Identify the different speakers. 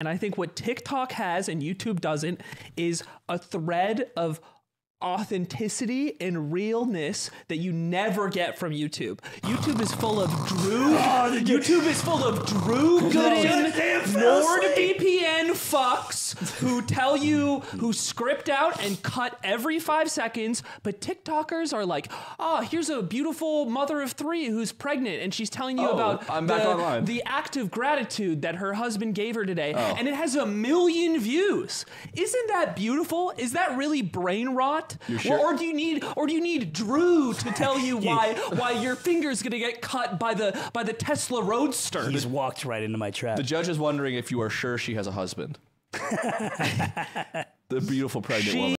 Speaker 1: And I think what TikTok has and YouTube doesn't is a thread of authenticity and realness that you never get from YouTube. YouTube is full of Drew. YouTube is full of Drew Gooden, NordVPN fucks who tell you who script out and cut every five seconds. But TikTokers are like, oh, here's a beautiful mother of three who's pregnant, and she's telling you
Speaker 2: Oh,
Speaker 1: about
Speaker 2: I'm back
Speaker 1: the,
Speaker 2: online.
Speaker 1: the act of gratitude that her husband gave her today,
Speaker 2: Oh.
Speaker 1: and it has a million views. Isn't that beautiful? Is that really brain rot?
Speaker 2: Sure?
Speaker 1: Or, or do you need or do you need Drew to tell you why why your finger's gonna get cut by the by the Tesla Roadster?
Speaker 3: He's walked right into my trap.
Speaker 2: The judge is wondering if you are sure she has a husband. the beautiful pregnant
Speaker 1: She
Speaker 2: woman.